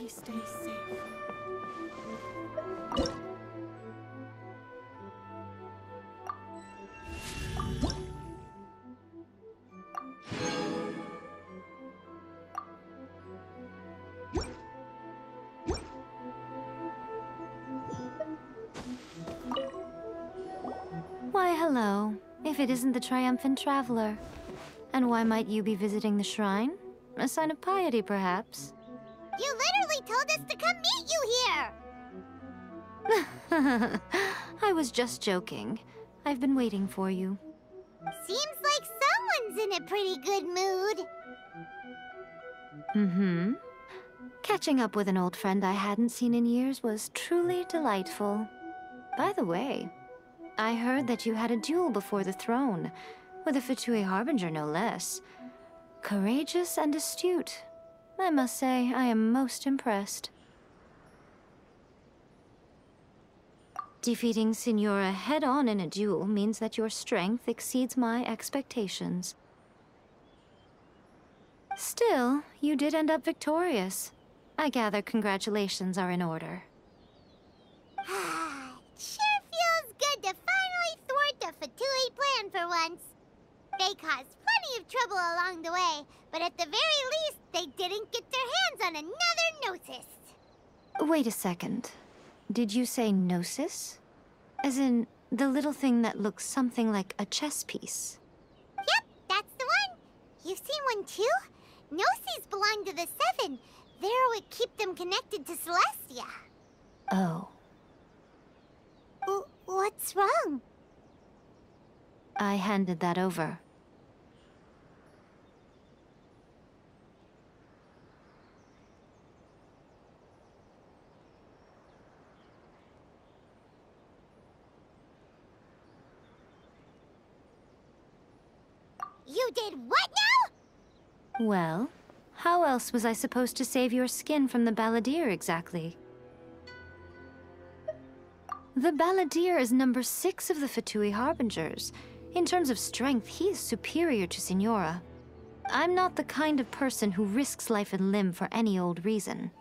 he safe. Why, hello. If it isn't the triumphant traveler. And why might you be visiting the shrine? A sign of piety, perhaps? You literally told us to come meet you here! I was just joking. I've been waiting for you. Seems like someone's in a pretty good mood. Mm-hmm. Catching up with an old friend I hadn't seen in years was truly delightful. By the way, I heard that you had a duel before the throne, with a Fatui Harbinger no less. Courageous and astute. I must say, I am most impressed. Defeating Signora head-on in a duel means that your strength exceeds my expectations. Still, you did end up victorious. I gather congratulations are in order. sure feels good to finally thwart the Fatui plan for once. They caused plenty of trouble along the way, but at the very least, they didn't get their hands on another Gnosis. Wait a second. Did you say Gnosis? As in, the little thing that looks something like a chess piece? Yep, that's the one. You've seen one too? Gnosis belong to the Seven. They're what keep them connected to Celestia. Oh. W what's wrong? I handed that over. You did what now? Well, how else was I supposed to save your skin from the Balladeer exactly? The Balladeer is number six of the Fatui Harbingers. In terms of strength, he is superior to Signora. I'm not the kind of person who risks life and limb for any old reason.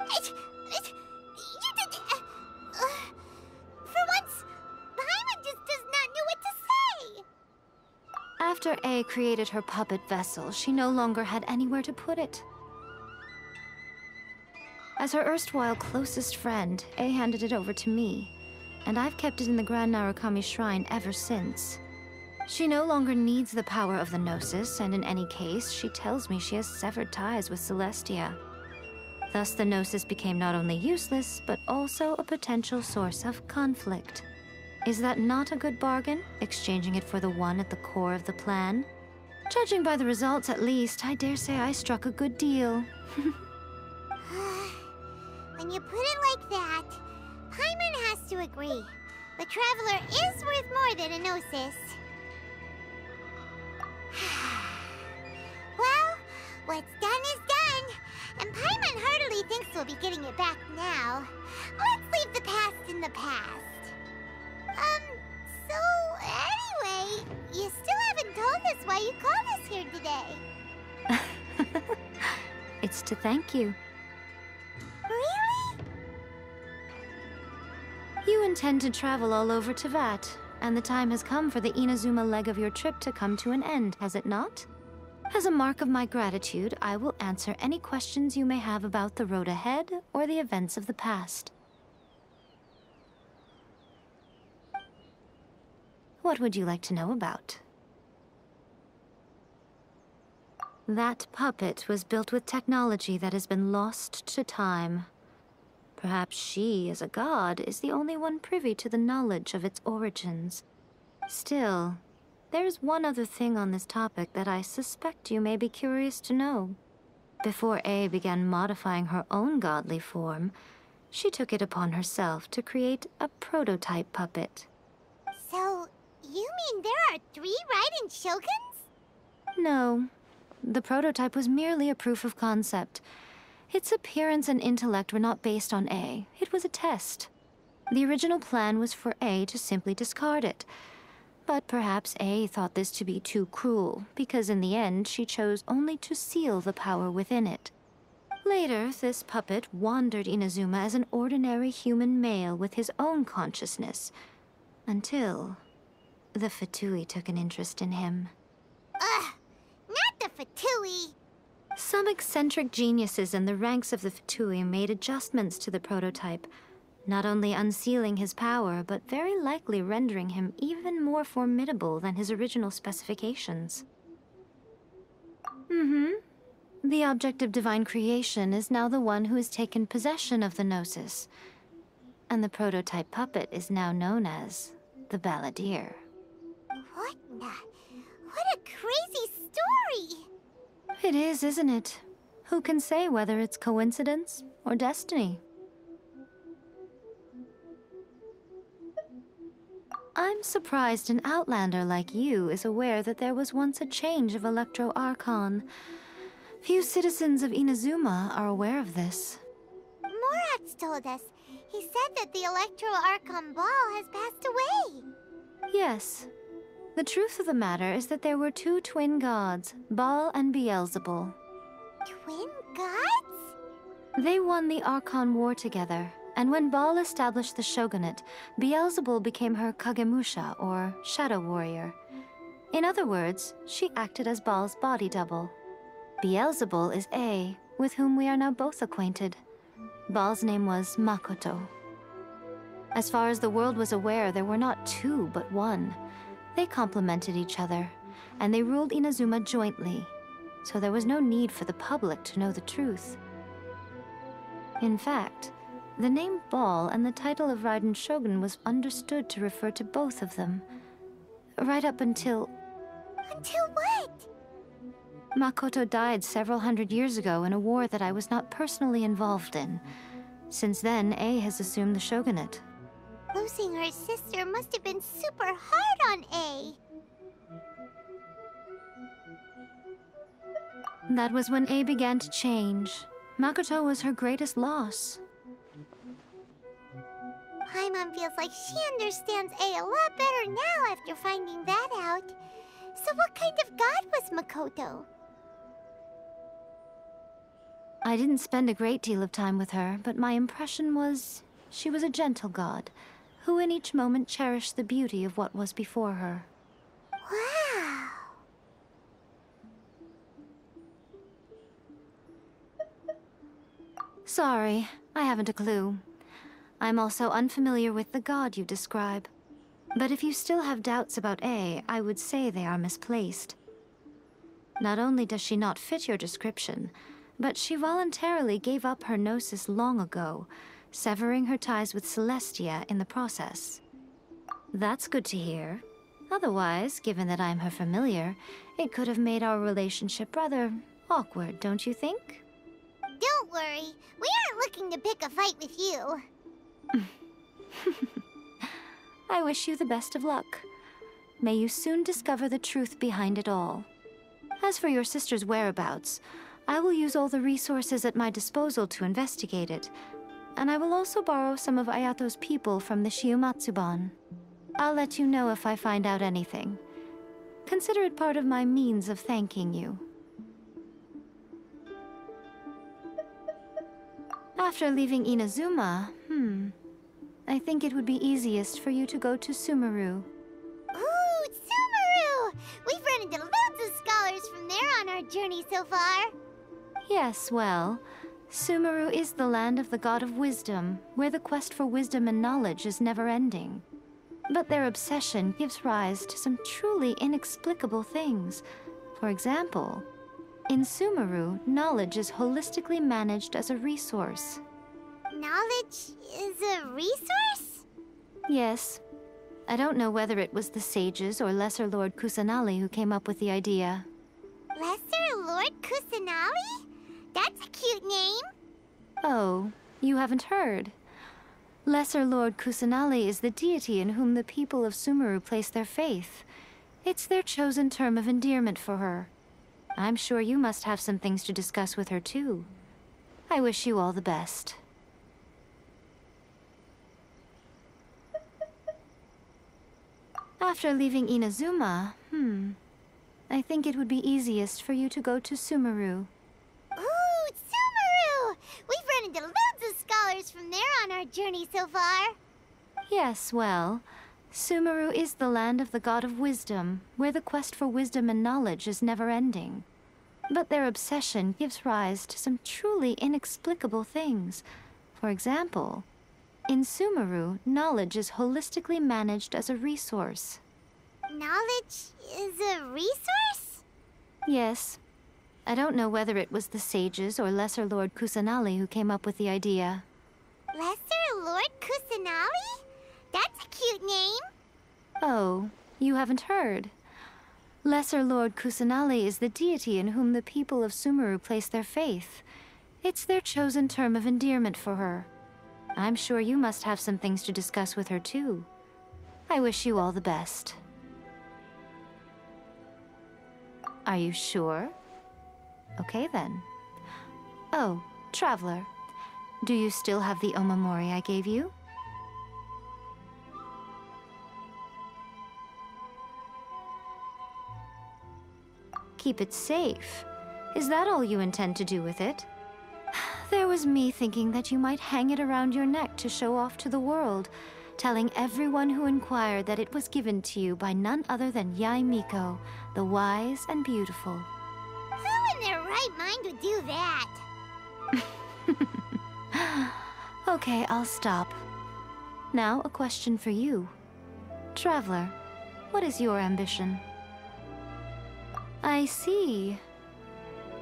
It, it, After Ei created her puppet vessel, she no longer had anywhere to put it. As her erstwhile closest friend, Ei handed it over to me, and I've kept it in the Grand Narukami Shrine ever since. She no longer needs the power of the Gnosis, and in any case, she tells me she has severed ties with Celestia. Thus, the Gnosis became not only useless, but also a potential source of conflict. Is that not a good bargain, exchanging it for the one at the core of the plan? Judging by the results, at least, I dare say I struck a good deal. when you put it like that, Paimon has to agree. The Traveler is worth more than a Gnosis. well, what's done is done. And Paimon heartily thinks we'll be getting it back now. Let's leave the past in the past. Um, so anyway, you still haven't told us why you called us here today. it's to thank you. Really? You intend to travel all over Teyvat, and the time has come for the Inazuma leg of your trip to come to an end, has it not? As a mark of my gratitude, I will answer any questions you may have about the road ahead or the events of the past. What would you like to know about? That puppet was built with technology that has been lost to time. Perhaps she, as a god, is the only one privy to the knowledge of its origins. Still, there's one other thing on this topic that I suspect you may be curious to know. Before Ei began modifying her own godly form, she took it upon herself to create a prototype puppet. You mean there are three Raiden Shoguns? No. The prototype was merely a proof of concept. Its appearance and intellect were not based on Ei. It was a test. The original plan was for Ei to simply discard it. But perhaps Ei thought this to be too cruel, because in the end she chose only to seal the power within it. Later, this puppet wandered Inazuma as an ordinary human male with his own consciousness. Until the Fatui took an interest in him. Ugh, not the Fatui. Some eccentric geniuses in the ranks of the Fatui made adjustments to the prototype, not only unsealing his power, but very likely rendering him even more formidable than his original specifications. Mm-hmm. The object of divine creation is now the one who has taken possession of the Gnosis. And the prototype puppet is now known as the Balladeer. What? What a crazy story! It is, isn't it? Who can say whether it's coincidence or destiny? I'm surprised an outlander like you is aware that there was once a change of Electro Archon. Few citizens of Inazuma are aware of this. Moratz told us. He said that the Electro Archon Baal has passed away. Yes. The truth of the matter is that there were two twin gods, Baal and Beelzebul. Twin gods? They won the Archon War together, and when Baal established the shogunate, Beelzebul became her Kagemusha, or shadow warrior. In other words, she acted as Baal's body double. Beelzebul is Ei, with whom we are now both acquainted. Baal's name was Makoto. As far as the world was aware, there were not two, but one. They complemented each other, and they ruled Inazuma jointly, so there was no need for the public to know the truth. In fact, the name Baal and the title of Raiden Shogun was understood to refer to both of them. Right up until... Until what? Makoto died several hundred years ago in a war that I was not personally involved in. Since then, Ei has assumed the shogunate. Losing her sister must have been super hard on Ei. That was when Ei began to change. Makoto was her greatest loss. Paimon feels like she understands Ei a lot better now after finding that out. So what kind of god was Makoto? I didn't spend a great deal of time with her, but my impression was she was a gentle god, who in each moment cherished the beauty of what was before her. Wow. Sorry, I haven't a clue. I'm also unfamiliar with the god you describe. But if you still have doubts about Ei, I would say they are misplaced. Not only does she not fit your description, but she voluntarily gave up her gnosis long ago, severing her ties with Celestia in the process. That's good to hear. Otherwise, given that I'm her familiar, it could have made our relationship rather awkward, don't you think? Don't worry, we aren't looking to pick a fight with you. I wish you the best of luck. May you soon discover the truth behind it all. As for your sister's whereabouts, I will use all the resources at my disposal to investigate it, and I will also borrow some of Ayato's people from the Shuumatsuban. I'll let you know if I find out anything. Consider it part of my means of thanking you. After leaving Inazuma, hmm, I think it would be easiest for you to go to Sumeru. Ooh, Sumeru! We've run into loads of scholars from there on our journey so far. Yes, well, Sumeru is the land of the god of wisdom, where the quest for wisdom and knowledge is never ending. But their obsession gives rise to some truly inexplicable things. For example, in Sumeru, knowledge is holistically managed as a resource. Knowledge is a resource? Yes. I don't know whether it was the sages or Lesser Lord Kusanali who came up with the idea. Lesser Lord Kusanali? Cute name. Oh, you haven't heard. Lesser Lord Kusanali is the deity in whom the people of Sumeru place their faith. It's their chosen term of endearment for her. I'm sure you must have some things to discuss with her, too. I wish you all the best. After leaving Inazuma, hmm, I think it would be easiest for you to go to. Sumeru! stars from there on our journey so far. Yes, well, Sumeru is the land of the god of wisdom, where the quest for wisdom and knowledge is never ending. But their obsession gives rise to some truly inexplicable things. For example, in Sumeru, knowledge is holistically managed as a resource. Knowledge is a resource? Yes. I don't know whether it was the sages or Lesser Lord Kusanali who came up with the idea. Lesser Lord Kusanali? That's a cute name. Oh, you haven't heard. Lesser Lord Kusanali is the deity in whom the people of Sumeru place their faith. It's their chosen term of endearment for her. I'm sure you must have some things to discuss with her too. I wish you all the best. Are you sure? Okay then. Oh, Traveler. Do you still have the Omamori I gave you? Keep it safe. Is that all you intend to do with it? There was me thinking that you might hang it around your neck to show off to the world, telling everyone who inquired that it was given to you by none other than Yae Miko, the wise and beautiful. Who in their right mind would do that? okay, I'll stop. Now, a question for you. Traveler, what is your ambition? I see.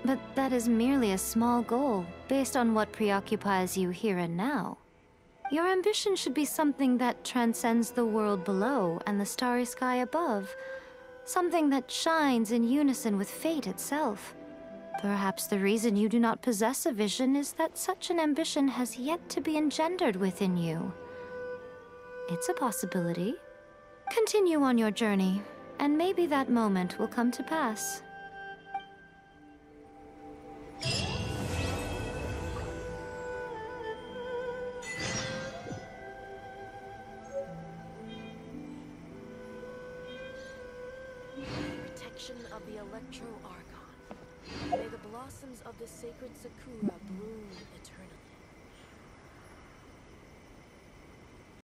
But that is merely a small goal, based on what preoccupies you here and now. Your ambition should be something that transcends the world below and the starry sky above. Something that shines in unison with fate itself. Perhaps the reason you do not possess a vision is that such an ambition has yet to be engendered within you. It's a possibility. Continue on your journey, and maybe that moment will come to pass. Of the sacred Sakura bloom eternally.